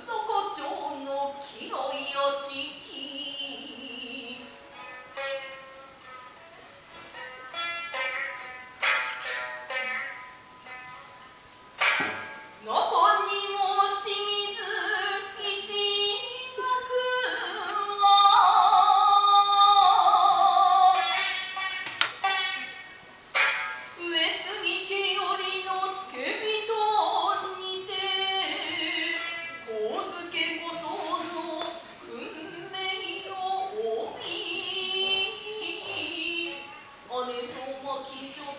そこ町 pouquinho que o